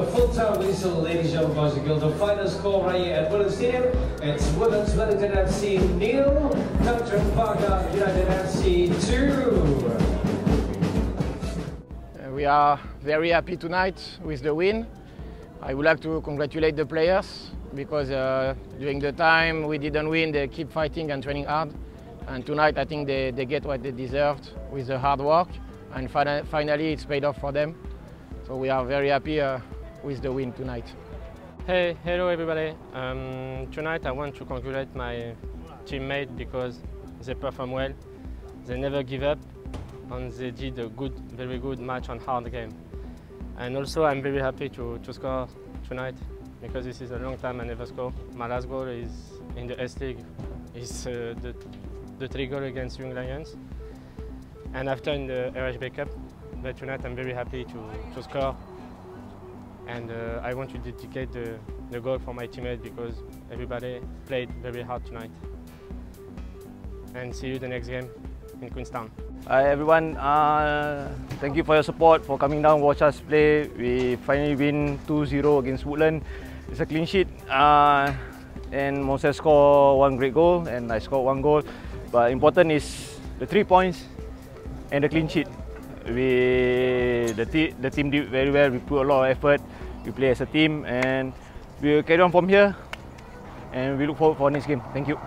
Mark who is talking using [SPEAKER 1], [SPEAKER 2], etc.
[SPEAKER 1] full-time whistle, ladies and gentlemen. The final score right here at Woodland Stadium. It's Woodlands Wellington FC nil, Tanjong Pagar United FC two.
[SPEAKER 2] Uh, we are very happy tonight with the win. I would like to congratulate the players because uh, during the time we didn't win, they keep fighting and training hard. And tonight, I think they, they get what they deserved with the hard work. And finally, it's paid off for them. So we are very happy uh, with the win tonight.
[SPEAKER 3] Hey, hello everybody. Um, tonight I want to congratulate my teammate because they perform well. They never give up and they did a good, very good match on hard game. And also I'm very happy to, to score tonight because this is a long time I never score. My last goal is in the S League, is uh, the, the three goal against Young Lions. And after in the RHB Cup, but tonight I'm very happy to, to score. And uh, I want to dedicate the, the goal for my teammates because everybody played very hard tonight. And see you the next game in Queenstown.
[SPEAKER 4] Hi everyone, uh, thank you for your support, for coming down, watch us play. We finally win 2-0 against Woodland. It's a clean sheet uh, and Moses scored one great goal and I scored one goal. But important is the three points and the clean sheet. We the, the team did very well. We put a lot of effort. We play as a team and we will carry on from here. And we look forward for next game. Thank you.